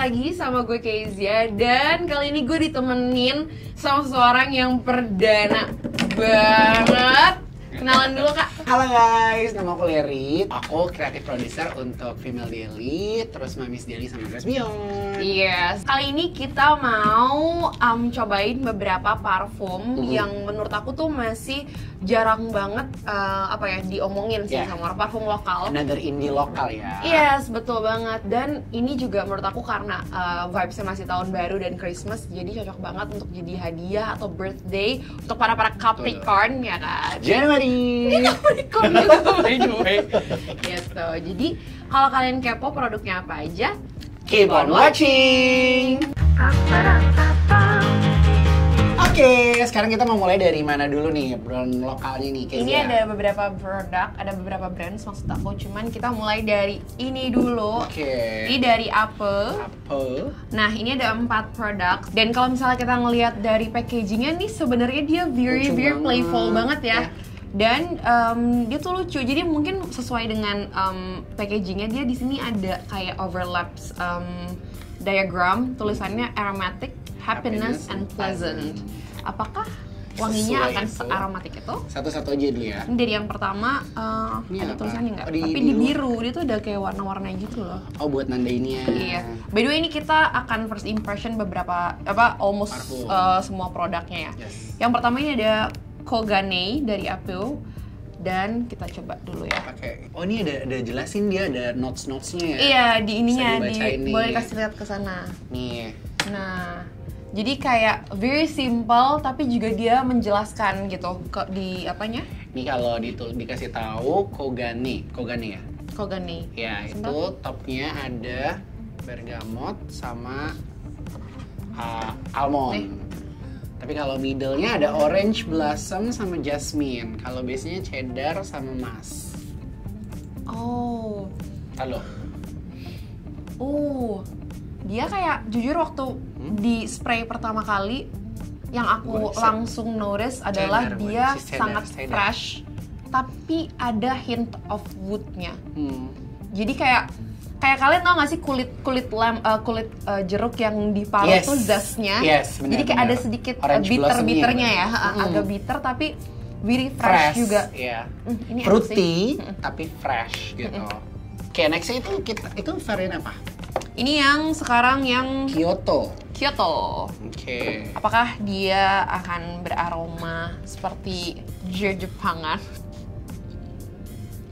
lagi sama gue Kezia. Dan kali ini gue ditemenin sama seseorang yang perdana banget. Kenalan dulu kak Halo guys, nama aku Leri. Aku kreatif producer untuk Female Daily, terus Mamis Daily sama Dress Beyond. Yes, kali ini kita mau um, cobain beberapa parfum Mhm. yang menurut aku tuh masih jarang banget uh, apa ya diomongin sih Yeah. sama orang parfum lokal. Another indie lokal ya. Yes, betul banget. Dan ini juga menurut aku karena uh, vibesnya masih tahun baru dan Christmas, jadi cocok banget untuk jadi hadiah atau birthday untuk para para Capricorn ya kan. January. Gitu. By the way. gitu. Jadi kalau kalian kepo produknya apa aja, Keep on watching. Oke, sekarang kita mau mulai dari mana dulu nih brand lokalnya nih Kezia? Ini ada beberapa produk, ada beberapa brands maksud aku. Cuman kita mulai dari ini dulu. Oke. Ini dari Apple. Apa? Nah, ini ada empat produk. Dan kalau misalnya kita ngelihat dari packagingnya nih, sebenarnya dia very Lucu very banget. playful banget ya. Ya. Dan em, dia tuh lucu. Jadi mungkin sesuai dengan em, packagingnya dia di sini ada kayak overlaps em, diagram tulisannya aromatic, happiness, Happiness and pleasant. Apakah wanginya Sesuai akan itu. searomatik itu? Satu-satu aja dulu ya. Ini dari yang pertama eh, Ini ada apa? tulisannya nggak? Oh, di Tapi di biru. biru dia tuh ada kayak warna-warna gitu loh. Oh, buat nandainnya. Iya. By the way ini kita akan first impression beberapa apa almost Parfum. uh, semua produknya ya. Yes. Yang pertama ini ada Kogane dari Apple dan kita coba dulu ya. Pakai. Oh, ini ada ada jelasin dia ada notes-notesnya ya. Iya di ininya di nih. boleh kasih lihat ke sana. Nih. Nah, jadi kayak very simple tapi juga dia menjelaskan gitu ke di apanya? Ini kalau ditul dikasih tahu Kogane, Kogane ya. Kogane. Ya, itu topnya ada bergamot sama uh, almond. Nih. Tapi kalau middle-nya ada orange blossom sama jasmine. Kalau biasanya cheddar sama mas. Oh. Halo. Uh, dia kayak jujur waktu di spray pertama kali yang aku Buset. langsung notice adalah Cheddar, dia cheddar, sangat cheddar. fresh, tapi ada hint of woodnya. Hmm. Jadi kayak kayak kalian tau gak sih kulit kulit lem eh, kulit eh, jeruk yang diparut Yes. tuh zestnya. Yes, Jadi kayak benar. ada sedikit Orange bitter bitternya ya. Hmm. agak bitter tapi very fresh, Fresh juga. Ya. Hmm, ini Fruity sih. tapi fresh gitu. Oke, nextnya itu kita itu varian apa? Ini yang sekarang yang Kyoto. Kyoto. Oke. Apakah dia akan beraroma seperti Jepangan?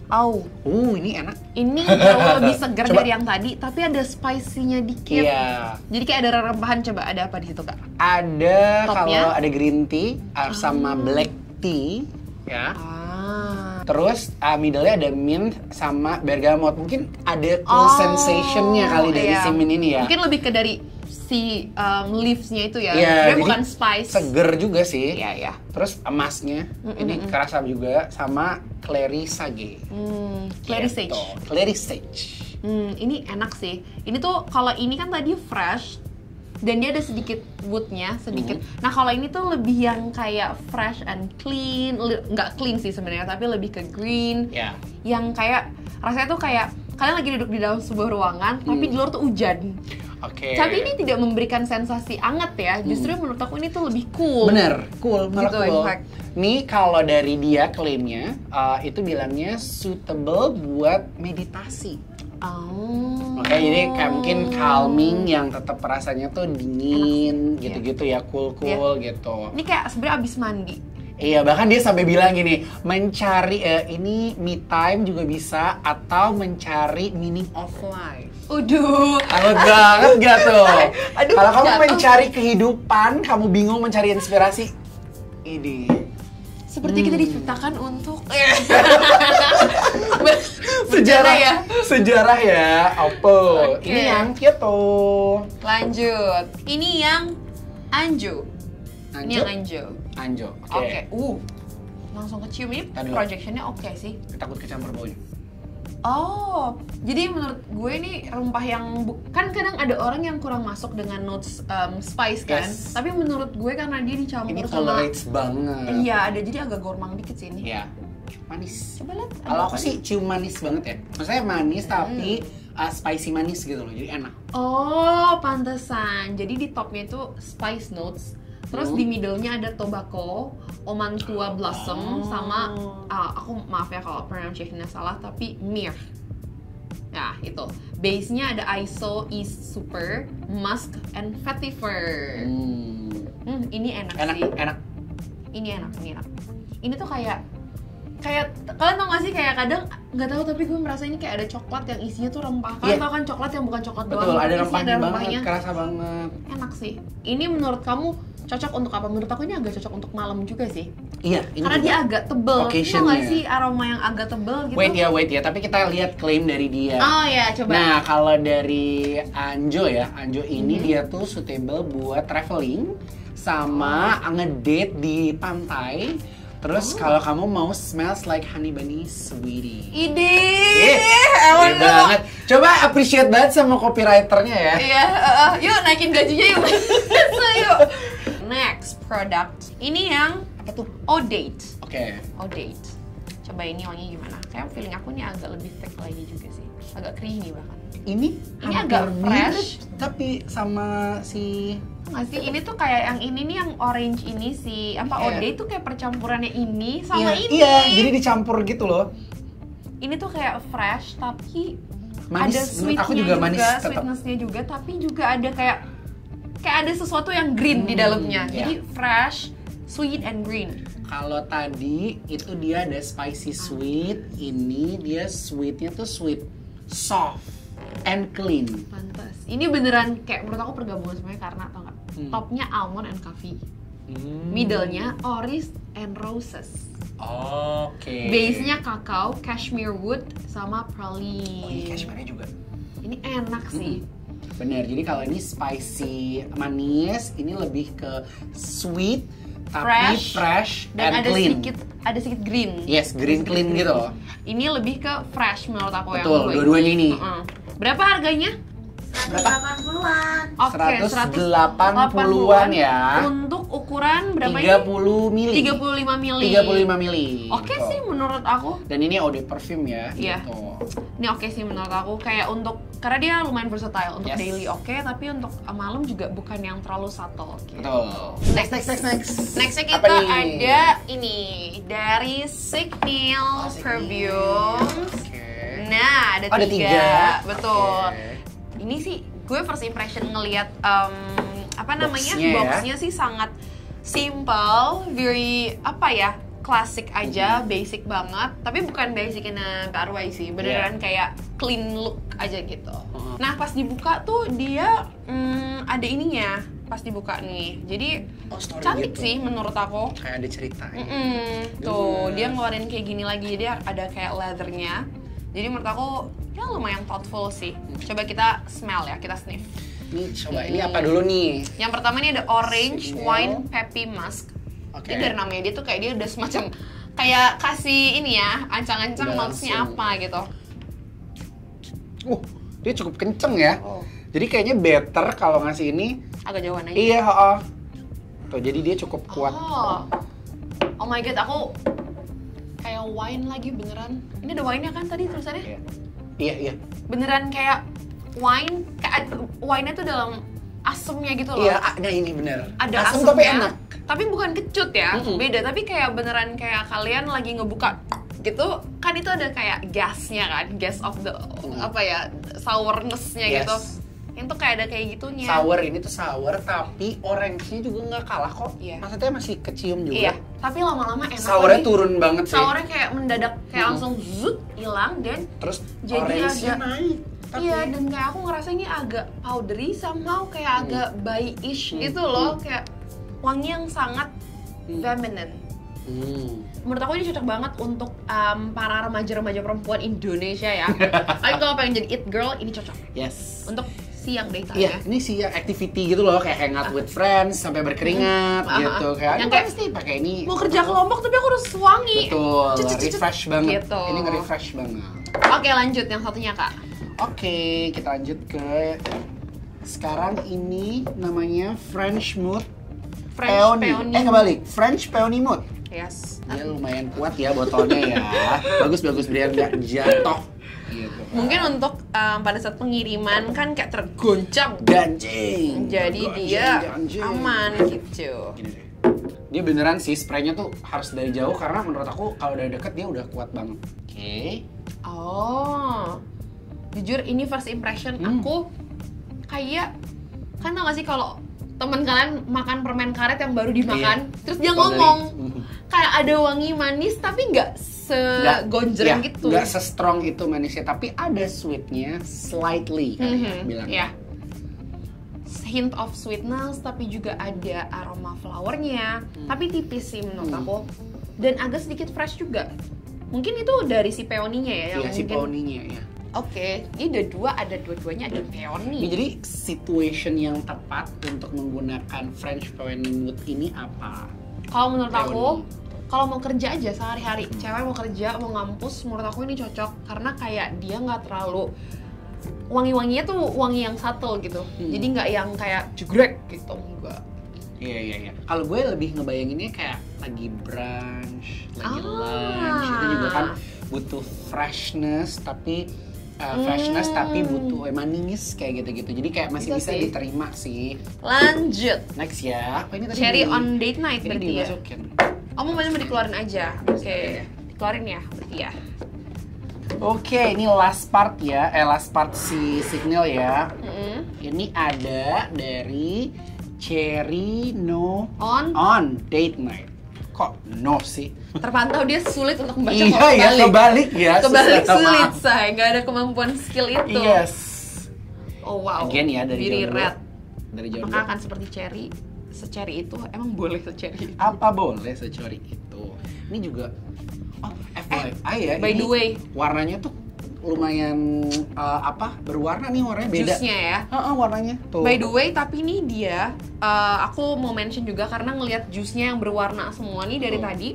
Oh, Uh, ini enak. ini jauh lebih segar dari yang tadi, tapi ada spicy-nya dikit. Iya. Jadi kayak ada rebahan coba ada apa di situ kak? Ada Topnya? kalau ada green tea uh, sama black tea ya. Ah. Terus uh, middle-nya ada mint sama bergamot. Mungkin ada cool sensationnya kali dari Oh, iya. si mint ini ya. Mungkin lebih ke dari si um, leaves-nya itu ya. Iya, jadi bukan spice. Seger juga sih. Iya, iya. Terus emasnya ini kerasa juga sama clary sage. Hmm, clary Gitu. sage. Clary sage. Hmm, ini enak sih. Ini tuh kalau ini kan tadi fresh dan dia ada sedikit woodnya sedikit. Hmm. Nah kalau ini tuh lebih yang kayak fresh and clean, nggak clean sih sebenarnya tapi lebih ke green. Ya. Yang kayak rasanya tuh kayak kalian lagi duduk di dalam sebuah ruangan tapi di luar tuh hujan. Oke. Tapi ini tidak memberikan sensasi anget ya. Justru menurut aku ini tuh lebih cool. Hmm. Bener, cool, malah Gitu, cool. Nih kalau dari dia klaimnya, uh, itu bilangnya suitable buat meditasi. Oh. Oke, jadi kayak mungkin calming yang tetap rasanya tuh dingin, gitu-gitu ya, cool-cool gitu. Ini kayak sebenarnya abis mandi. Iya, bahkan dia sampai bilang gini, mencari eh, ini me time juga bisa atau mencari meaning of life. Udah. Takut banget gak tuh? Aduh, Kalau kamu jatuh. mencari kehidupan, kamu bingung mencari inspirasi, ini Seperti Hmm. kita diciptakan untuk sejarah ya. sejarah ya apa Oke. ini yang Kyoto Lanjut. Ini yang Anjo. Ini Anjo yang Anjo. Anjo Oke. oke Uh. Langsung kecium ini Tadi projectionnya oke sih. takut kecampur baunya Oh, jadi menurut gue ini rempah yang kan kadang ada orang yang kurang masuk dengan notes um, spice kan. Yes. Tapi menurut gue karena dia dicampur ini sama tolerates banget Iya, ada jadi agak gormang dikit sih ini. Iya. manis Coba lihat. kalau aku sih cium manis banget ya maksudnya manis Hmm. tapi uh, spicy manis gitu loh, jadi enak. Oh, pantesan. Jadi di topnya itu spice notes. Terus Hmm. di middle-nya ada tobacco, omantua blossom, Oh. sama ah, aku maaf ya kalau pronunciation-nya salah, tapi myrrh. Nah, itu. Base-nya ada ISO East Super, Musk, and Vetiver. Hmm. Hmm, ini enak, Enak, sih. enak. Ini enak, ini enak. Ini tuh kayak kayak kalian tau gak sih kayak kadang nggak tahu tapi gue merasa ini kayak ada coklat yang isinya tuh rempah. Kalian Iya. tau kan coklat yang bukan coklat doang, Betul, ada tapi isinya rempahnya banget, kerasa banget. enak sih. Ini menurut kamu cocok untuk apa? Menurut aku ini agak cocok untuk malam juga sih. Iya, ini Karena juga. dia agak tebel. Tau Occasion-nya. gak sih aroma yang agak tebel gitu? Wait ya, wait ya. Tapi kita lihat klaim dari dia. Oh ya, coba. Nah, kalau dari Anjo ya, Anjo ini Mhm. dia tuh suitable buat traveling sama ngedate di pantai. Terus Oh. kalau kamu mau smells like honey bunny sweetie. Ide, Iya tuh. banget. Coba appreciate banget sama copywriternya ya. Iya, eh, eh, yuk naikin gajinya yuk. So, yuk. Next product. Ini yang Apa tuh? Odate. Oke. Odate. Coba ini wanginya gimana? Kayak feeling aku ini agak lebih thick lagi juga sih. Agak creamy bahkan. Ini Ini agak fresh. mirip, tapi sama si Nggak sih, ini tuh kayak yang ini nih yang orange ini sih apa Iya. Odate tuh kayak percampurannya ini sama iya, ini. Iya, jadi dicampur gitu loh. Ini tuh kayak fresh tapi Manis, ada sweetnya aku juga manis tetap. sweetnessnya juga, tapi juga ada kayak kayak ada sesuatu yang green di Hmm, dalamnya. iya. Jadi fresh, sweet and green. Kalau tadi itu dia ada spicy sweet, ini dia sweetnya tuh sweet soft and clean. Pantas. Ini beneran kayak menurut aku pergabungan semuanya karena tau nggak? Hmm. Topnya almond and coffee, Hmm. middle-nya orange and roses. Oke. Base-nya kakao, cashmere wood, sama praline. Oh, ini cashmere juga. Ini enak sih. Bener, jadi kalau ini spicy manis, ini lebih ke sweet tapi Fresh, fresh, Dan and ada clean. sedikit ada sedikit green. Yes, green sedikit clean gitu loh. Ini lebih ke fresh menurut aku yang Betul, dua-duanya ini. Heeh. Berapa harganya? Berapa? 180-an. Oke, 180-an ya. Untuk ukuran berapa 30 ini? mili. 35 mili. 35 mili. Oke Gitu. sih menurut aku. Dan ini eau de parfum ya. Iya. Gitu. Ini oke sih menurut aku kayak untuk karena dia lumayan versatile untuk Yes. daily oke tapi untuk malam juga bukan yang terlalu subtle gitu. Betul. Next next, next, next. Nextnya Apa kita nih? ada ini dari Signal Oh. Perfumes. Oke. Nah, ada, Oh, ada tiga. tiga. Betul. Oke. Ini sih gue first impression ngelihat em, apa namanya Boxnya ya. boxnya sih sangat simple, very apa ya klasik aja, basic banget. Tapi bukan basic bad way sih, beneran kayak clean look aja gitu. Uh-huh. Nah pas dibuka tuh dia mm, ada ininya pas dibuka nih. Jadi Oh, story cantik gitu. sih menurut aku. Kayak ada ceritanya. Mm-mm. Tuh, dia ngeluarin kayak gini lagi, dia ada kayak leathernya. Jadi menurut aku ya lumayan thoughtful sih. Coba kita smell ya, kita sniff. Ini coba ini apa dulu nih? Yang pertama ini ada orange Signal. wine peppy musk. Oke. Ini dari namanya dia tuh kayak dia udah semacam kayak kasih ini ya, ancang-ancang langsung. apa gitu. Uh, dia cukup kenceng ya. Oh, Jadi kayaknya better kalau ngasih ini. agak jauhan aja. Iya, heeh. Tuh, jadi dia cukup kuat. Oh. Oh my god, aku kayak wine lagi beneran. Ini ada wine-nya kan tadi tulisannya? Iya. Iya, iya. Beneran kayak wine, kayak wine-nya tuh dalam asemnya gitu loh. Iya, ah, nah ini bener. ada Asam asemnya, tapi enak. tapi bukan kecut ya Mm-mm. beda tapi kayak beneran kayak kalian lagi ngebuka gitu kan itu ada kayak gasnya kan gas of the Mm. apa ya sournessnya Yes. gitu itu kayak ada kayak gitunya Sour ini tuh sour tapi orange-nya juga nggak kalah kok. Iya. Maksudnya masih kecium juga. iya tapi lama-lama enak Sournya turun banget sih. sournya kayak mendadak kayak Mm. langsung zut hilang dan Terus Jadi orange-nya agak- naik. Tapi iya dan kayak aku ngerasa ini agak powdery somehow kayak agak bayish Hmm. gitu loh kayak wangi yang sangat Hmm. feminine Hmm. menurut aku ini cocok banget untuk um, para remaja-remaja perempuan Indonesia ya. Kalian kalau pengen jadi it girl ini cocok Yes. untuk siang daytime Iya, ya. ini ya activity gitu loh, kayak hangout with friends sampai berkeringat Ah, gitu. ah. Kayak Yang kayak pasti pakai ini. Mau kerja kelompok tapi aku harus wangi. Betul, refresh banget. Gitu. Ini nge-refresh banget. Oke lanjut yang satunya kak. Oke, kita lanjut ke sekarang ini namanya French Mood French Peony. peony. Eh kebalik, French Peony Mood. Yes. Dia lumayan kuat ya botolnya ya. Bagus bagus biar nggak jatuh. Gitu. Mungkin untuk um, pada saat pengiriman kan kayak tergoncang. Ganjing. Jadi Ganjing, dia ganjing. aman gitu. Gini deh. Dia beneran sih spraynya tuh harus dari jauh karena menurut aku kalau dari deket dia udah kuat banget. Oke. Oh, jujur ini first impression Hmm. aku kayak kan tau gak sih kalau teman kalian makan permen karet yang baru dimakan, terus dia ngomong kayak ada wangi manis tapi nggak segonjreng ya, gitu. Nggak se-strong itu manisnya, tapi ada sweetnya slightly kali ya, Mhm, bilang. ya. Hint of sweetness tapi juga ada aroma flowernya, tapi tipis sih menurut Hmm. aku dan agak sedikit fresh juga. Mungkin itu dari si peoninya ya yang Iya si mungkin. poninya ya. Oke, ini ada dua, ada dua-duanya ada peony. Jadi situation yang tepat untuk menggunakan French peony mood ini apa? Kalau menurut Peony. aku, kalau mau kerja aja sehari-hari, cewek mau kerja, mau ngampus, menurut aku ini cocok karena kayak dia nggak terlalu wangi-wanginya tuh wangi yang subtle gitu. Hmm. Jadi nggak yang kayak jegrek gitu, enggak. Iya iya iya. Kalau gue lebih ngebayanginnya kayak lagi brunch, lagi Ah. lunch, itu juga kan butuh freshness tapi uh, freshness Hmm. tapi butuh manis kayak gitu-gitu. Jadi kayak masih Bisa bisa, sih. diterima sih. Lanjut, Next ya. Apa ini tadi? cherry di- on date night Ini berarti ya. dimasukin. Oh mau mau dikeluarin aja, oke. Dikeluarin ya, berarti ya. Oke, ini last part ya. Eh last part si signal ya. Mm-mm. Ini ada dari Cherry No On, On Date Night. Kok no sih? terpantau dia sulit untuk membaca iya kalau ya, kebalik. kebalik ya. Kebalik susah, sulit, maaf. say. Nggak ada kemampuan skill itu. Yes. Oh wow. Again ya dari dulu. red. Dari jauh Maka akan seperti cherry. Seceri itu emang boleh seceri itu. Apa boleh secori itu? Ini juga Oh, FYI ya. by ini the way. warnanya tuh lumayan uh, apa? Berwarna nih warnanya beda. Jusnya ya. Heeh, warnanya tuh. By the way, tapi nih dia, uh, aku mau mention juga karena ngelihat jusnya yang berwarna semua nih dari Tuh. tadi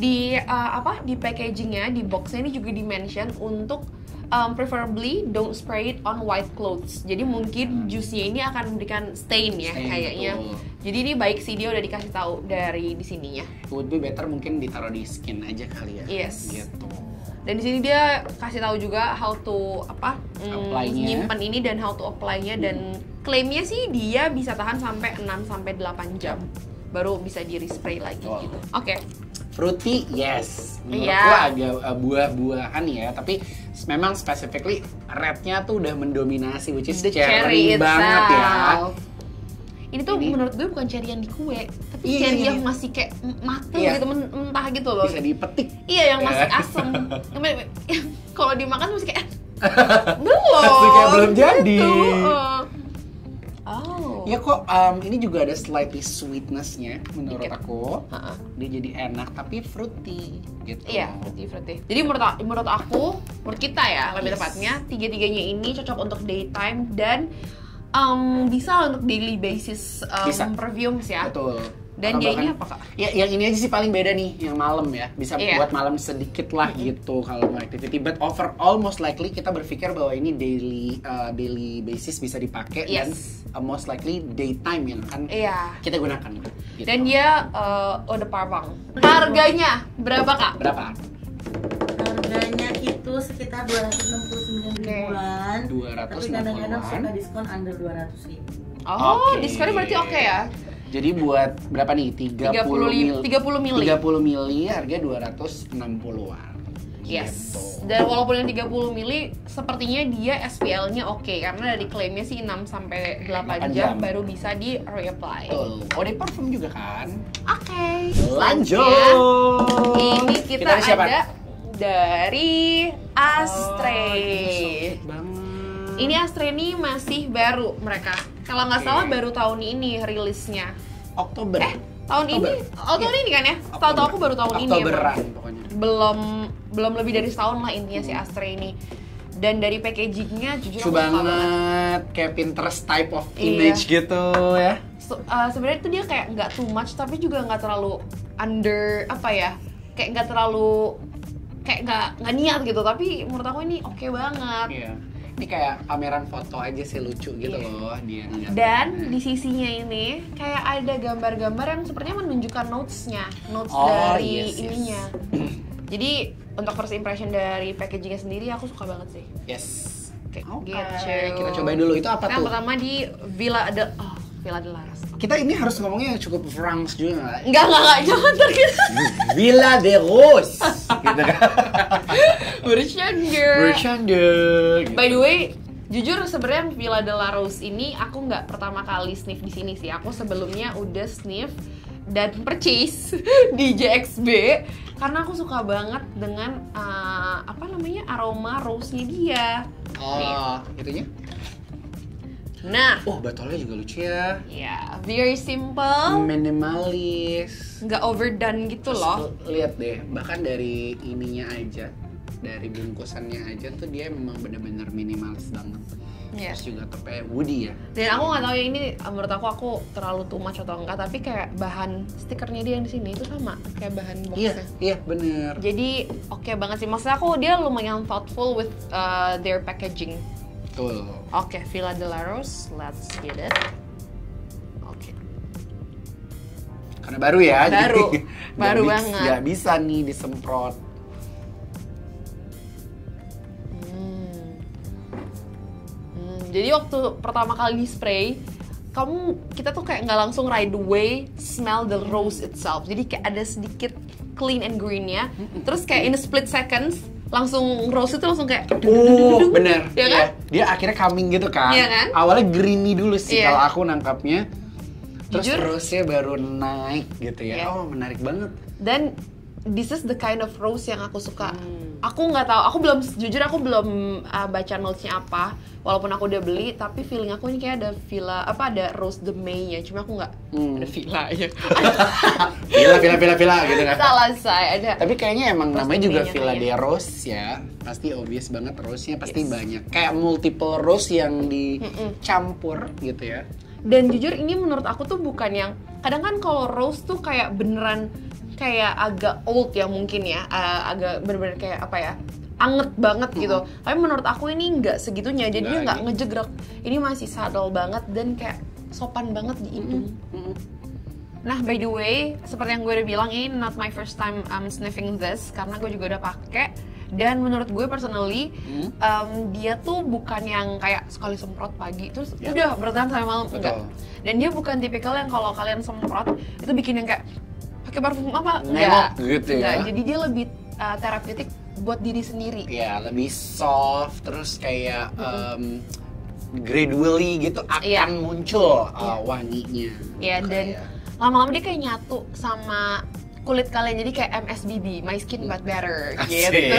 di uh, apa di packagingnya di boxnya ini juga di mention untuk um, preferably don't spray it on white clothes. Jadi mungkin jusnya ini akan memberikan stain ya Stain, kayaknya. betul. Jadi ini baik sih dia udah dikasih tahu dari di sininya. would be better mungkin ditaruh di skin aja kali ya. Yes. Gitu. Dan di sini dia kasih tahu juga how to apa mm, nyimpen ini dan how to apply-nya dan klaimnya sih dia bisa tahan sampai 6 sampai 8 jam baru bisa di respray lagi Wow. gitu. Oke. Fruity, yes. Menurut gua agak uh, buah-buahan ya, tapi memang specifically rednya tuh udah mendominasi, which is The cherry, cherry banget ya. Ini tuh Ini- menurut gue bukan cherry yang di kue, tapi Iya, cherry iya, yang iya. masih kayak mateng Iya. gitu, men- mentah gitu loh. Bisa dipetik. Iya, yang masih Ya. asem. Kalau dimakan masih kayak belum. Masih kayak belum jadi. Gitu, uh. Oh. Ya kok um, ini juga ada slightly sweetness-nya menurut Dikit. aku. Ha-ha. Dia jadi enak tapi fruity gitu. Iya, fruity fruity. Jadi menurut menurut aku, menurut kita ya lebih Yes. tepatnya tiga-tiganya ini cocok untuk daytime dan um, bisa untuk daily basis um, Bisa. perfumes ya. Betul. Dan Atau dia ini apa kak? Ya, yang ini aja sih paling beda nih, yang malam ya. Bisa Iya. buat malam sedikit lah gitu kalau mau activity. But overall most likely kita berpikir bahwa ini daily uh, daily basis bisa dipakai dan Yes. uh, most likely daytime yang akan Iya. kita gunakan. Gitu. Dan dia uh, eau de parfum. Harganya berapa kak? berapa? Harganya itu sekitar 269 Oke. ribuan. 260-an. Tapi kadang-kadang suka diskon under 200 ribu. Oh, Oke. diskonnya berarti oke ya? Jadi buat berapa nih? 30 30 li- 30 mili. 30 mili harga 260-an. Yes. Gitu. Dan walaupun yang 30 mili sepertinya dia SPL-nya oke karena dari klaimnya sih 6 sampai 8 8 jam, jam. baru bisa di reapply. Betul. Oh, di parfum juga kan? Oke. Lanjut. Selanjutnya, Ini kita, Kita ada siapa? Dari Astre. Banget. ini Astre ini masih baru mereka. Kalau nggak salah baru tahun ini rilisnya. Oktober. Eh, tahun Oktober. ini? Oh, tahun ini kan ya? Tahu-tahu aku baru tahun ini Oktoberan emang. pokoknya. Belum belum lebih dari setahun lah intinya si Astre ini. Dan dari packagingnya jujur Lucu aku suka banget, kayak Pinterest type of Iya. image gitu ya. So- uh, sebenarnya tuh dia kayak nggak too much tapi juga nggak terlalu under apa ya kayak nggak terlalu kayak nggak nggak niat gitu tapi menurut aku ini oke banget Iya. Ini kayak pameran foto aja sih lucu gitu Iya. loh dia dan di sisinya ini kayak ada gambar-gambar yang sepertinya menunjukkan notesnya notes Oh, dari yes, yes. ininya jadi untuk first impression dari packagingnya sendiri aku suka banget sih. Yes. Oke, Oke, gitu. kita cobain dulu. Itu apa Yang tuh? pertama di Villa de oh, Villa de Laras. Kita ini harus ngomongnya yang cukup France juga nggak? Enggak, enggak, enggak, jangan terkira. Villa de Rose. gitu kan. Bercanda. Bercanda. gitu. By the way, jujur sebenarnya Villa de la Rose ini aku nggak pertama kali sniff di sini sih. Aku sebelumnya udah sniff dan purchase di JXB karena aku suka banget dengan uh, apa namanya aroma rose-nya dia. Oh, itunya? Nah, Oh, botolnya juga lucu ya. ya very simple, Minimalis. nggak overdone gitu loh. Terus Lihat deh, bahkan dari ininya aja, dari bungkusannya aja tuh dia memang bener-bener minimalis banget. Iya. Terus juga topnya woody ya. Dan aku nggak tahu ya ini menurut aku aku terlalu much atau enggak, tapi kayak bahan stikernya dia yang di sini itu sama kayak bahan Iya, boxnya. iya bener. Jadi oke banget sih. Maksudnya aku dia lumayan thoughtful with uh, their packaging. Betul. Oke, Villa de la Rose, let's get it. Oke. Karena baru ya. Baru. jadi Baru bis- banget. nggak bisa nih disemprot. Hmm. Hmm, Jadi waktu pertama kali di spray, kamu kita tuh kayak nggak langsung right away smell the rose itself. Jadi kayak ada sedikit clean and greennya. Terus kayak in a split seconds langsung rose itu langsung kayak Oh, bener. Ya kan? Dia akhirnya coming gitu kan. Iya kan? Awalnya greeny dulu sih Iya. kalau aku nangkapnya. Terus Jujur? terusnya baru naik gitu ya. Iya. Oh, menarik banget. Dan this is the kind of rose yang aku suka. Hmm. Aku nggak tahu, aku belum jujur aku belum uh, baca notesnya apa. Walaupun aku udah beli, tapi feeling aku ini kayak ada villa apa ada rose de May nya. Cuma aku nggak Hmm. ada villa ya. Villa, villa, villa, villa gitu kan. Salah saya ada. Tapi kayaknya emang Rose namanya juga Villa de kayaknya. Rose ya. Pasti obvious banget rose-nya pasti Yes. banyak. Kayak multiple rose yang dicampur gitu ya. Dan jujur ini menurut aku tuh bukan yang kadang kan kalau rose tuh kayak beneran kayak agak old ya mungkin ya, uh, agak bener-bener kayak apa ya? anget banget gitu. Tapi menurut aku ini nggak segitunya. Jadi dia Nggak ngejegrak. Ini masih subtle banget dan kayak sopan banget di hidung. Mm-mm. Nah, by the way, seperti yang gue udah bilang ini not my first time um, sniffing this karena gue juga udah pakai dan menurut gue personally Hmm. um, dia tuh bukan yang kayak sekali semprot pagi terus Ya. udah bertahan sampai malam enggak. Dan dia bukan tipikal yang kalau kalian semprot itu bikin yang kayak pakai parfum apa Nengok gitu ya. Jadi dia lebih uh, terapeutik buat diri sendiri. Ya, lebih soft terus kayak um, gradually gitu akan Iya. muncul uh, Iya. wanginya. Ya dan lama-lama dia kayak nyatu sama kulit kalian jadi kayak MSBB, my skin but better Asik. gitu.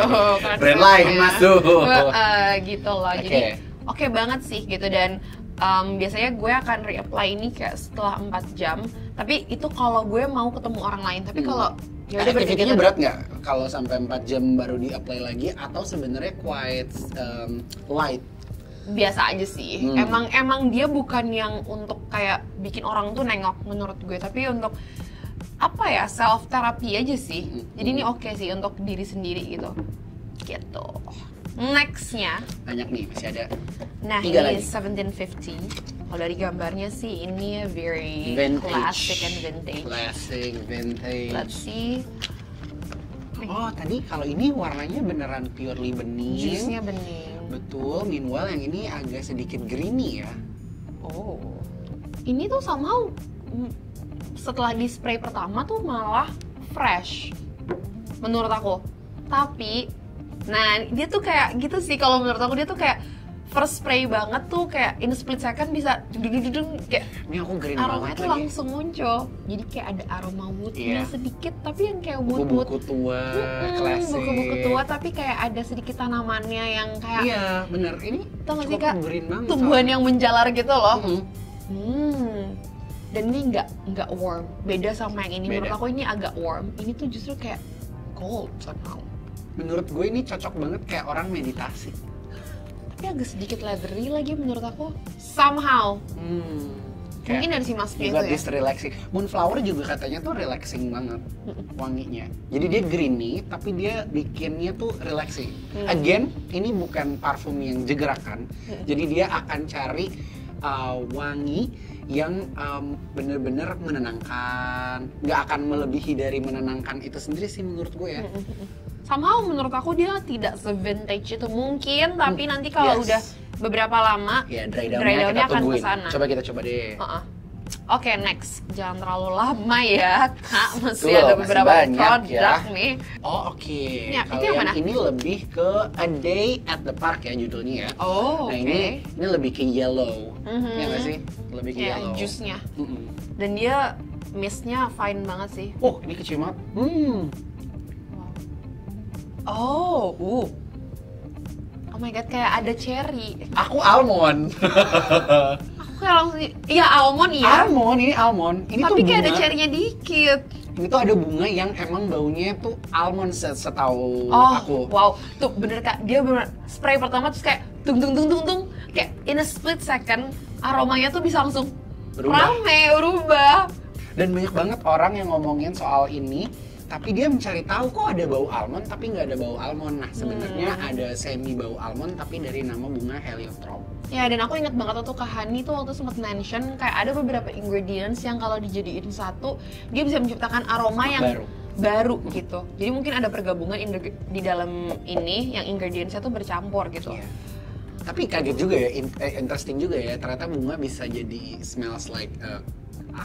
Brand lain Konsepnya. masuk. Eh, gitu loh. Jadi Oke. oke banget sih gitu dan um, biasanya gue akan reapply ini kayak setelah 4 jam. Tapi itu kalau gue mau ketemu orang lain. Tapi Hmm. kalau ya udah berat nggak kalau sampai 4 jam baru di-apply lagi atau sebenarnya quite um, light? biasa aja sih. Hmm. Emang emang dia bukan yang untuk kayak bikin orang tuh nengok menurut gue, tapi untuk apa ya self therapy aja sih. Hmm. Jadi ini oke sih untuk diri sendiri gitu. Gitu. Nextnya, Banyak nih, masih ada nah Tiga ini lagi. 1750. Kalau dari gambarnya sih ini very vintage. classic and vintage. Classic, vintage. Let's see. Oh, tadi kalau ini warnanya beneran purely bening. Juice-nya bening. Betul, meanwhile yang ini agak sedikit greeny ya. Oh. Ini tuh somehow setelah di spray pertama tuh malah fresh. Menurut aku. Tapi nah dia tuh kayak gitu sih kalau menurut aku dia tuh kayak first spray banget tuh kayak in split second bisa dudung kayak Ini aku green banget tuh lagi. langsung muncul. Jadi kayak ada aroma woodnya Iya. sedikit tapi yang kayak wood wood Buku-buku tua, klasik. buku-buku tua tapi kayak ada sedikit tanamannya yang kayak Iya, bener. Ini Tau gak sih, Kak? green banget. tumbuhan yang menjalar gitu loh. Mm-mm. Hmm. Dan ini nggak nggak warm. Beda sama yang ini. Menurut Beda. aku ini agak warm. Ini tuh justru kayak cold somehow. Menurut gue ini cocok banget kayak orang meditasi. Tapi agak sedikit leathery lagi menurut aku. Somehow. Hmm. Mungkin dari si masknya juga itu ya. relaxing. Moonflower juga katanya tuh relaxing banget wanginya. Jadi dia greeny tapi dia bikinnya tuh relaxing. Hmm. Again, ini bukan parfum yang jegerakan. Hmm. Jadi dia akan cari uh, wangi yang um, bener-bener menenangkan. Nggak akan melebihi dari menenangkan itu sendiri sih menurut gue ya. Hmm, somehow menurut aku dia tidak se-vintage itu mungkin, tapi nanti kalau yes. udah beberapa lama Ya dry dry down-nya akan tungguin. ke sana. Coba kita coba deh. Heeh. Oke, next. Jangan terlalu lama ya, Kak. Masih Tuh, ada beberapa banyak produk ya. nih. Oh oke. Ya, Kalau yang yang mana? ini lebih ke A Day at the Park ya judulnya ya. Oh, Nah oke. ini ini lebih ke yellow. Ya nggak sih? Lebih ke Ya, yellow. jusnya. Mm-mm. Dan dia mistnya fine banget sih. Oh ini kecil banget. Hmm. Oh, uh. Oh my god, kayak ada cherry. Aku almond. Aku kayak langsung, iya almond iya. almond ini almond. Ini Tapi tuh kayak ada bunga. cherry-nya dikit. Ini tuh ada bunga yang emang baunya tuh almond se- setahu Oh, aku. wow. Tuh bener kak, dia bener spray pertama terus kayak tung tung tung tung tung. Kayak in a split second, aromanya tuh bisa langsung Berubah. rame, berubah. Dan banyak banget orang yang ngomongin soal ini, tapi dia mencari tahu kok ada bau almond tapi nggak ada bau almond. Nah sebenarnya Hmm. ada semi bau almond tapi dari nama bunga heliotrope. Ya dan aku ingat banget tuh Kak Hani tuh waktu sempat mention kayak ada beberapa ingredients yang kalau dijadiin satu dia bisa menciptakan aroma yang Baru. baru gitu. Jadi mungkin ada pergabungan di dalam ini yang ingredientsnya tuh bercampur gitu. Iya. Tapi kaget juga ya, eh, interesting juga ya. Ternyata bunga bisa jadi smells like eh,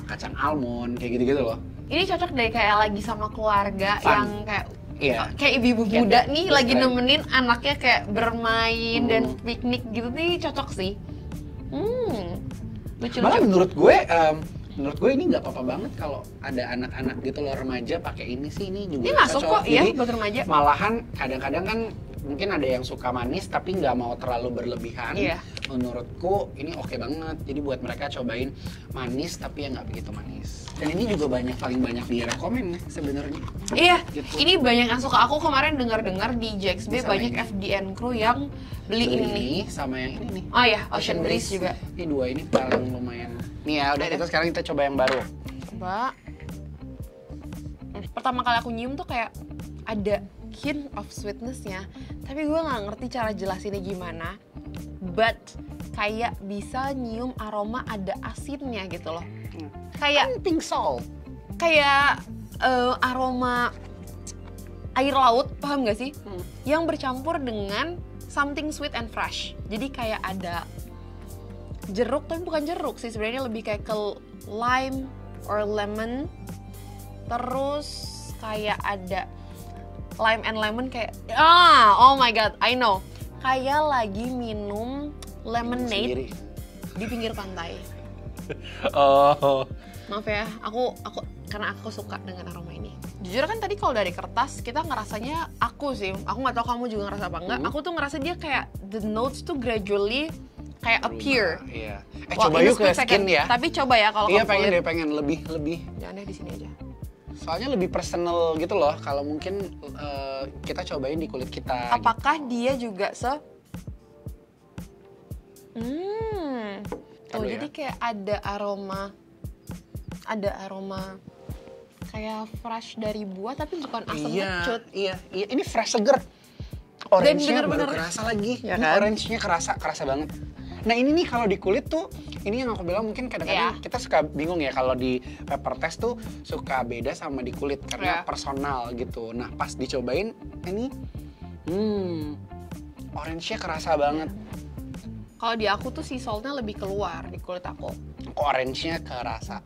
kacang almond kayak gitu-gitu loh. Ini cocok deh kayak lagi sama keluarga Fun. yang kayak Iya. kayak ibu-ibu Kayak muda best nih lagi friend. nemenin anaknya kayak bermain Hmm. dan piknik gitu nih cocok sih. Hmm. Lucu Malah lucu. menurut gue, em, menurut gue ini nggak apa-apa banget kalau ada anak-anak gitu loh remaja pakai ini sih ini juga Ini masuk cocok. kok ya buat remaja. malahan kadang-kadang kan mungkin ada yang suka manis tapi nggak mau terlalu berlebihan. Iya. Menurutku ini oke banget. Jadi buat mereka cobain manis tapi yang nggak begitu manis. Dan ini juga banyak paling banyak direkomend sebenarnya. Iya, Gitu. ini banyak yang suka. Aku kemarin dengar-dengar di JXB Sama banyak ini. FDN crew yang beli Beli ini. sama yang ini nih. Oh ya, Ocean Breeze juga. Ini dua ini paling lumayan. Nih ya, udah kita sekarang kita coba yang baru. Coba. Pertama kali aku nyium tuh kayak ada hint of sweetnessnya, tapi gue nggak ngerti cara jelasinnya gimana. But kayak bisa nyium aroma ada asinnya gitu loh. Hmm. Kayak pink salt. kayak eh, aroma air laut, paham gak sih? Hmm. Yang bercampur dengan something sweet and fresh. Jadi kayak ada jeruk, tapi bukan jeruk sih sebenarnya lebih kayak ke lime or lemon. Terus kayak ada lime and lemon kayak ah oh my god I know kayak lagi minum lemonade di pinggir pantai. Oh. Maaf ya, aku aku karena aku suka dengan aroma ini. Jujur kan tadi kalau dari kertas kita ngerasanya aku sih, aku nggak tahu kamu juga ngerasa apa enggak. Hmm. Aku tuh ngerasa dia kayak the notes tuh gradually kayak appear. Iya. Eh Wah, coba yuk ke skin second. ya. Tapi coba ya kalau Iya pengen deh pengen lebih lebih. Jangan deh di sini aja. Soalnya lebih personal gitu loh. Kalau mungkin eh, kita cobain di kulit kita. Apakah dia juga se Hmm. Tuh, Aduh ya. jadi kayak ada aroma ada aroma kayak fresh dari buah tapi bukan gitu. asam Iya, kecut. iya, iya. Ini fresh seger. Orange-nya baru kerasa lagi. Ya kan? Orange-nya kerasa kerasa banget. Nah ini nih kalau di kulit tuh, ini yang aku bilang mungkin kadang-kadang Iya. kita suka bingung ya kalau di paper test tuh suka beda sama di kulit karena Iya. personal gitu. Nah pas dicobain ini, hmm, orange-nya kerasa banget. Kalau di aku tuh si saltnya lebih keluar di kulit aku. Kok orange-nya kerasa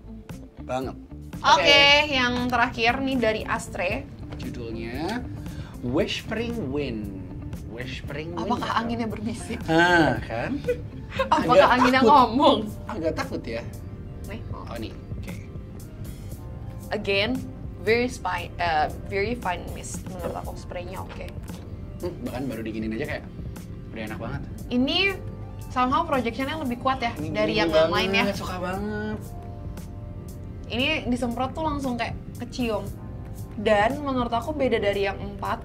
banget. Oke, yang terakhir nih dari Astre. Judulnya Whispering Wind. Whispering. Apakah anginnya berbisik? Ah, kan? Apakah Agak anginnya takut. ngomong? Agak takut ya. Nih, oh. Nih, oke. again, very fine, uh, very fine mist menurut aku spraynya oke. Hmm, bahkan baru diginin aja kayak udah enak banget. Ini somehow projectionnya lebih kuat ya Ini dari yang banget, lain ya. Suka banget. Ini disemprot tuh langsung kayak kecium. Dan menurut aku beda dari yang empat.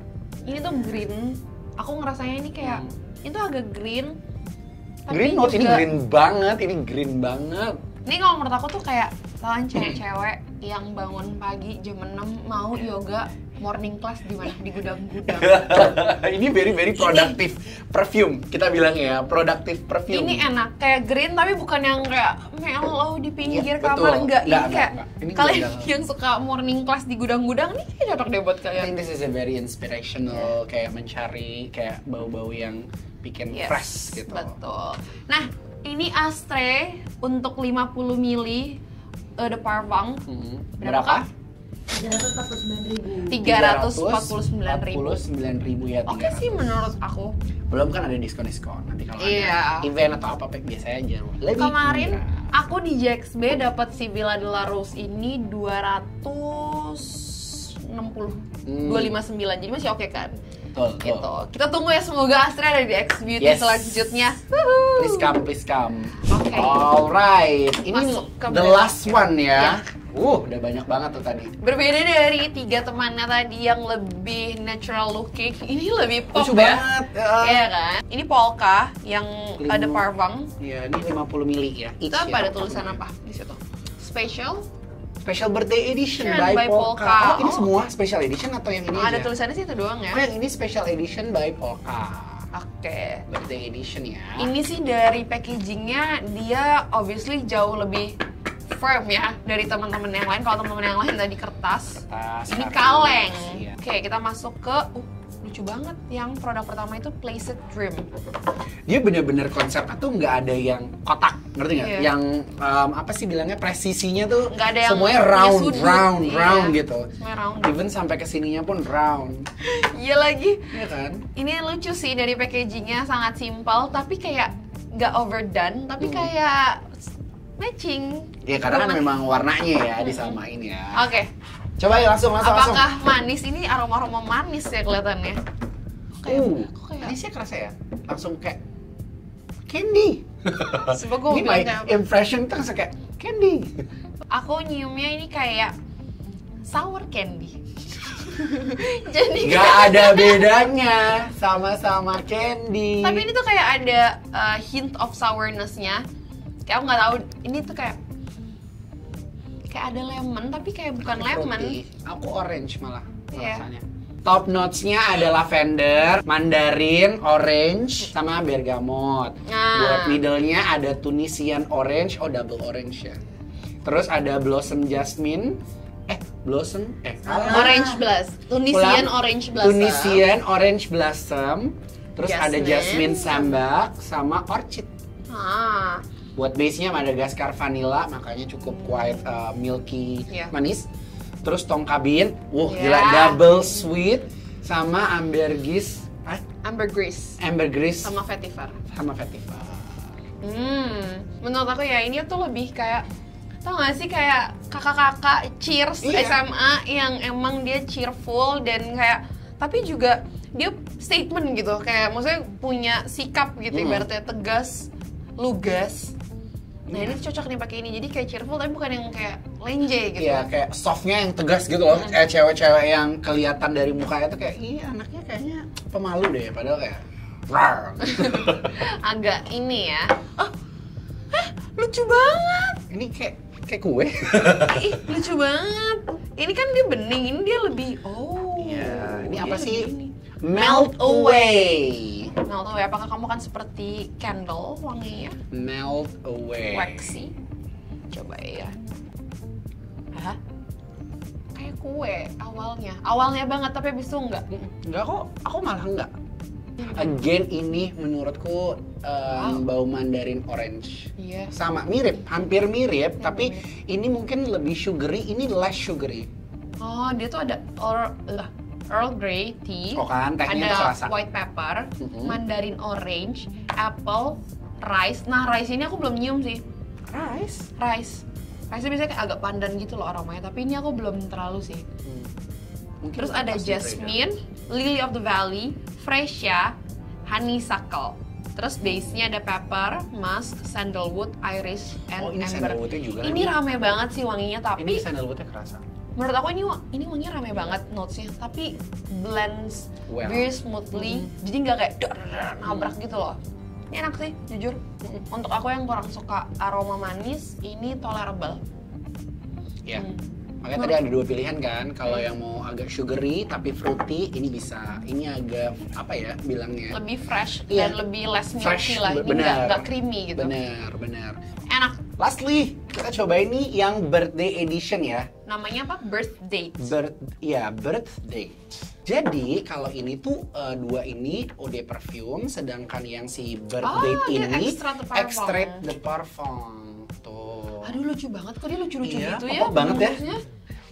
Ini tuh green. Aku ngerasanya ini kayak Hmm. itu agak green. tapi Green note ini juga- green banget, ini green banget. Ini kalau menurut aku tuh kayak kalian cewek-cewek yang bangun pagi jam 6 mau yoga morning class di mana? Di gudang-gudang. ini very very productive perfume kita bilang ya productive perfume Ini enak, kayak green tapi bukan yang kayak mellow di pinggir Iya, kamar betul. enggak. Ini Enggak, kayak enggak, enggak. Ini kalian gudang. yang suka morning class di gudang-gudang nih kayak cocok deh buat I kalian. think this is a very inspirational kayak mencari kayak bau-bau yang bikin Yes, fresh gitu Betul. Nah, ini astre untuk 50 mili uh, The Parfum. Berapa, berapa? Kak? 349 ribu 349 ribu. 349 ribu ya Oke sih menurut aku. belum kan ada diskon diskon nanti kalau Iya. ada event atau apa biasanya aja lebih Kemarin murah. aku di JXB dapat si Villa de la Rose ini 260 Hmm. 259 jadi masih oke kan betul, betul. gitu kita tunggu ya semoga Astra ada di X Beauty Yes. selanjutnya please come please come Oke. alright ini Masuk the last one Ya. ya uh udah banyak banget tuh tadi berbeda dari tiga temannya tadi yang lebih natural looking ini lebih pop lucu ya banget ya. Iya kan ini polka yang ada parfum ya ini 50 mili ya itu apa ya. ada tulisan apa di situ special special birthday edition Edition by, by Polka. Polka. Oh, ini Oh. semua special edition atau yang ini ada aja? tulisannya sih itu doang ya Oh, yang ini special edition by Polka. oke Birthday edition ya. Ini sih dari packagingnya dia obviously jauh lebih firm ya dari teman-teman yang lain. Kalau teman-teman yang lain tadi kertas, Kertas, ini kaleng. iya. Oke, kita masuk ke uh, lucu banget yang produk pertama itu Place It Dream. Dia bener-bener konsepnya tuh nggak ada yang kotak, ngerti nggak? Iya. Yang um, apa sih bilangnya presisinya tuh Nggak ada yang semuanya round, sudut, round, iya. round gitu. Semuanya round. Even sampai ke sininya pun round, Iya lagi. Iya kan? Ini lucu sih dari packagingnya sangat simpel tapi kayak nggak overdone tapi Hmm. kayak matching. Ya karena kan Warna- memang warnanya ya disamain ya. Oke, Coba ya langsung langsung langsung. apakah manis ini aroma-aroma manis ya kelihatannya? Kayak, Uh, kok kayak manisnya kerasa ya? Langsung kayak candy. Coba gue Ini bilang my impression tuh langsung kayak candy. Aku nyiumnya ini kayak sour candy. Jadi Gak ada bedanya, sama-sama candy. tapi ini tuh kayak ada uh, hint of sourness-nya. Kayak aku nggak tahu ini tuh kayak kayak ada lemon tapi kayak bukan lemon. Fruity. Aku orange malah Iya. rasanya. Top notes-nya ada lavender, mandarin, orange, sama bergamot. Nah. Buat middle-nya ada Tunisian orange, oh double orange ya. Terus ada blossom jasmine, eh blossom, eh Ah. Orange blossom, Tunisian Ulang. orange blossom. Tunisian orange blossom. Terus ada Jasmine. jasmine sambak sama orchid. Ah, Buat base-nya Madagascar vanilla, makanya cukup quite uh, milky, Iya. manis. Terus tongkabin, wah Iya. gila double sweet sama ambergris, ah, ambergris ambergris sama vetiver. sama vetiver. Hmm, menurut aku ya ini tuh lebih kayak tau gak sih kayak kakak-kakak cheers Iya. SMA yang emang dia cheerful dan kayak tapi juga dia statement gitu kayak maksudnya punya sikap gitu Hmm. ibaratnya tegas, lugas. Nah Iya. ini cocok nih pakai ini jadi kayak cheerful tapi bukan yang kayak lenje gitu. Iya, kayak softnya yang tegas gitu loh. Kayak cewek-cewek yang kelihatan dari mukanya tuh kayak, iya anaknya kayaknya pemalu deh. Padahal kayak. Agak ini ya. Oh, eh, lucu banget. Ini kayak kayak kue. Ih, lucu banget. Ini kan dia bening, ini dia lebih oh. Iya, ini apa sih? ini. Melt away. Melt away, apakah kamu kan seperti candle wanginya? Melt away. Waxy. Coba ya. Hah? Kayak kue awalnya. Awalnya banget tapi habis itu enggak. Enggak kok, aku malah enggak. Again ini menurutku um, bau mandarin orange. Iya. Sama mirip, hampir mirip, tapi ini mungkin lebih sugary, ini less sugary. Oh, dia tuh ada Earl, uh, Earl Grey tea. Oh kan, tehnya ada tuh kerasa. white pepper, Mhm. mandarin orange, apple, rice. Nah, rice ini aku belum nyium sih. Rice. Rice. Rice biasanya kayak agak pandan gitu loh aromanya, tapi ini aku belum terlalu sih. Hmm. Mungkin Terus ada jasmine, lily of the valley, freesia, honeysuckle. Terus base-nya ada pepper, musk, sandalwood, iris, and Oh, ini amber. sandalwoodnya juga Ini rame banget sih wanginya, trader. Ini tapi sandalwoodnya kerasa. Menurut aku ini ini wanginya rame banget notesnya, tapi blends Well. very smoothly, jadi nggak kayak dar, dar, dar, nabrak gitu loh. Ini enak sih, jujur. Untuk aku yang kurang suka aroma manis, ini tolerable. Ya. Hmm. Makanya tadi ada dua pilihan kan. Kalau yang mau agak sugary tapi fruity, ini bisa. Ini agak apa ya bilangnya? lebih fresh Iya. dan lebih less milky Fresh, lah. Ini bener. nggak creamy gitu. Bener, bener. Enak. Lastly, kita cobain nih yang birthday edition ya. Namanya apa? Birthday. Birth, ya birthday. Jadi kalau ini tuh eh, dua ini eau de parfum, sedangkan yang si birthday Oh, ini extract the parfum. extract the parfum. Tuh. Aduh lucu banget kok dia lucu-lucu Iya, gitu ya. banget ya.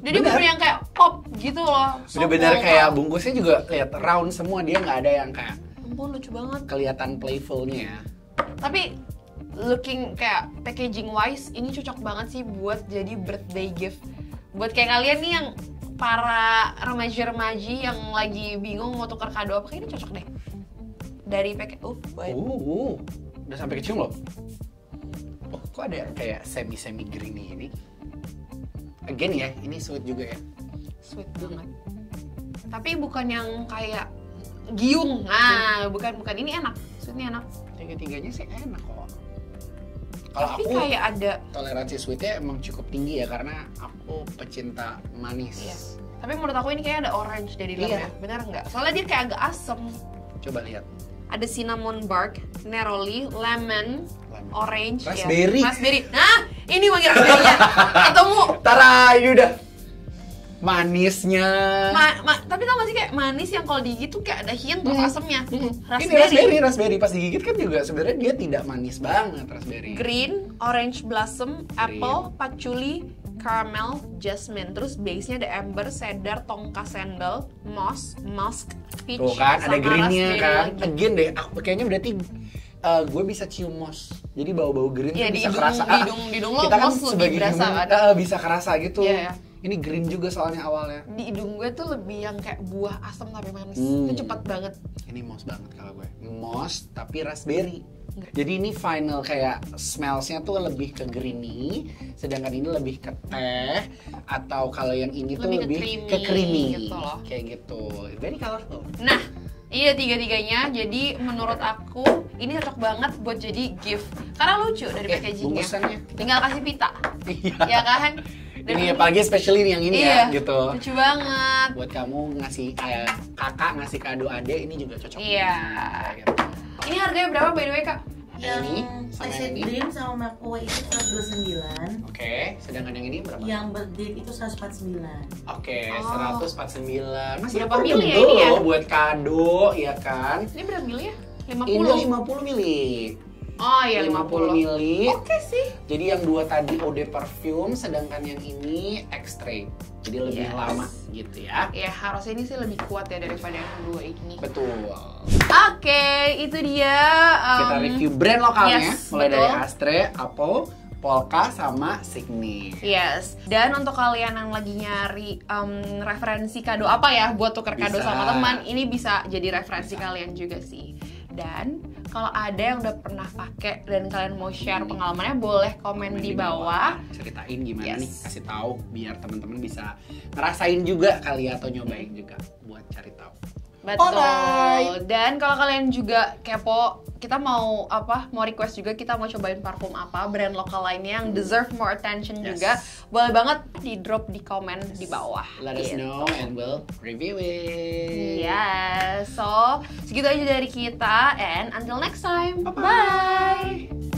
Jadi Bener. bener yang kayak pop gitu loh. Bener-bener kayak bungkusnya juga lihat round semua dia nggak ada yang kayak Ampun lucu banget. kelihatan playfulnya ya. Tapi looking kayak packaging wise ini cocok banget sih buat jadi birthday gift. Buat kayak kalian nih yang para remaja-remaji yang lagi bingung mau tukar kado apa ini cocok deh. Dari pakai uh, Uh, uh, udah sampai kecium loh. Oh, kok ada kayak semi semi greeny ini? Again ya, ini sweet juga ya. sweet banget. Tapi bukan yang kayak giung. Nah, bukan bukan ini enak. Sweetnya enak. Tiga-tiganya sih enak kok. Kalau Tapi aku kayak ada toleransi sweetnya emang cukup tinggi ya karena aku pecinta manis. Iya. Tapi menurut aku ini kayak ada orange dari Iya. dalamnya. Benar nggak? Soalnya dia kayak agak asem. Coba lihat. Ada cinnamon bark, neroli, lemon, Lemon. orange, ya. Raspberry. Raspberry. Nah, ini wangi raspberry-nya. Ketemu. Tara, ini udah manisnya. Ma- ma- tapi tau gak sih kayak manis yang kalau digigit tuh kayak ada hint of Hmm. asemnya. Ini Raspberry. raspberry, raspberry pas digigit kan juga sebenarnya dia tidak manis banget raspberry. Green, orange blossom, apple, patchouli, caramel, jasmine. Terus base-nya ada amber, cedar, tongka sandal, moss, musk, peach, Tuh kan, ada greennya kan. lagi. Again deh, aku kayaknya berarti uh, gue bisa cium moss. Jadi bau-bau green Iya, tuh di bisa hidung- kerasa. di Ah, hidung- di hidung lo kita kan sebagai berasa human, kan? ah, bisa kerasa gitu. Iya, iya. Ini green juga soalnya awalnya. Di hidung gue tuh lebih yang kayak buah asam tapi manis. Hmm. Itu cepat banget. Ini moss banget kalau gue. Moss tapi raspberry. Jadi ini final kayak smells-nya tuh lebih ke greeny, sedangkan ini lebih ke teh atau kalau yang ini tuh Lebih ke lebih creamy ke creamy. gitu loh. Kayak gitu. Very colorful. Nah, iya tiga-tiganya. Jadi menurut aku ini cocok banget buat jadi gift. Karena lucu dari packagingnya. Tinggal kasih pita. Iya. ya kan? Dan Ini apalagi especially yang ini iya, ya gitu. Lucu banget. buat kamu ngasih kayak kakak ngasih kado adek ini juga cocok. Iya. Gitu. Ini harganya berapa by the way, Kak? Yang ini. Dream sama Milky itu 129 Oke, sedangkan yang ini berapa? Yang Birthday itu 149 Oke, Oh. 149. Masih Berapa mili ya ini ya? buat kado, ya kan? Ini berapa mili ya? 50. Ini 50 mili. Oh iya 50 50. mili. Oke sih. Jadi yang dua tadi eau de parfum, sedangkan yang ini extrait. Jadi lebih Yes. lama gitu ya. Ya harusnya ini sih lebih kuat ya daripada yang dua ini. Betul. Oke, itu dia. um, Kita review brand lokalnya, yes, mulai betul. dari Astre, Apple, Polka, sama Signi. Yes, dan untuk kalian yang lagi nyari um, referensi kado apa ya buat tuker kado Bisa. sama teman, ini bisa jadi referensi kalian juga sih. Dan kalau ada yang udah pernah pakai dan kalian mau share pengalamannya, boleh komen, di bawah. Ceritain gimana Yes. nih, kasih tahu biar teman-teman bisa ngerasain juga kali ya, atau nyobain juga buat cari tahu. Betul. Alright. Dan kalau kalian juga kepo, kita mau apa? Mau request juga kita mau cobain parfum apa, brand lokal lainnya yang deserve more attention Yes. juga. Boleh banget di drop di komen di bawah. Let us Gitu. know and we'll review it. Yes, so segitu aja dari kita and until next time. Bye-bye. Bye.